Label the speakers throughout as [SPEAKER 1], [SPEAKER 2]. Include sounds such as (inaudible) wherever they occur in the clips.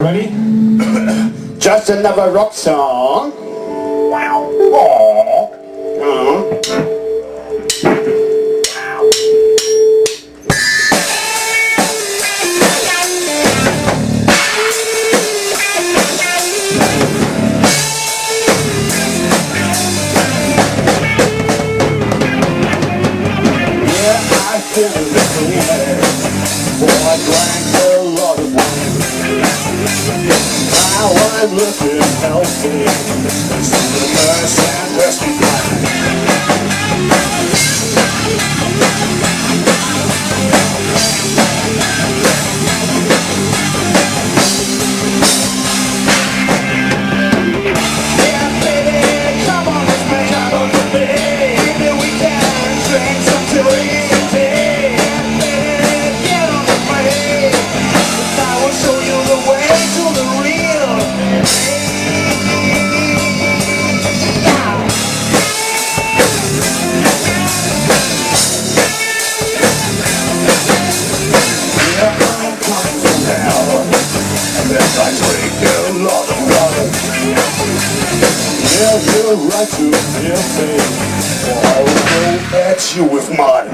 [SPEAKER 1] Ready? (coughs)
[SPEAKER 2] Just another rock song. Wow. Uh. (coughs) Yeah, I feel the little. Boy, I drank looking healthy. It's the nice and rescue. never right to your face. Or I will go at you with mine.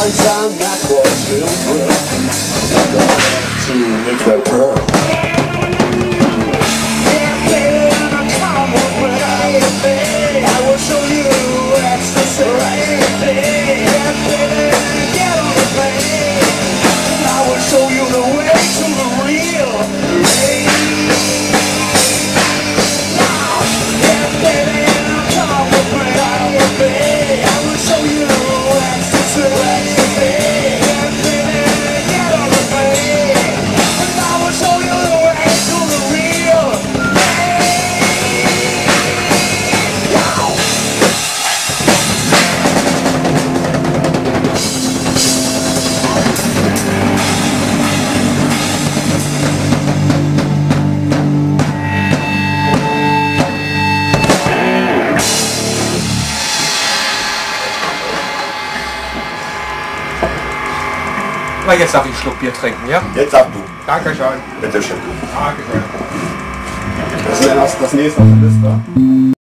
[SPEAKER 2] boys time that was real good. Got to make that girl.
[SPEAKER 1] Aber jetzt darf ich einen Schluck Bier trinken, ja?
[SPEAKER 2] Jetzt darf du.
[SPEAKER 1] Dankeschön.
[SPEAKER 2] Bitte schön.
[SPEAKER 1] Dankeschön.
[SPEAKER 2] Das ist das nächste auf der Liste.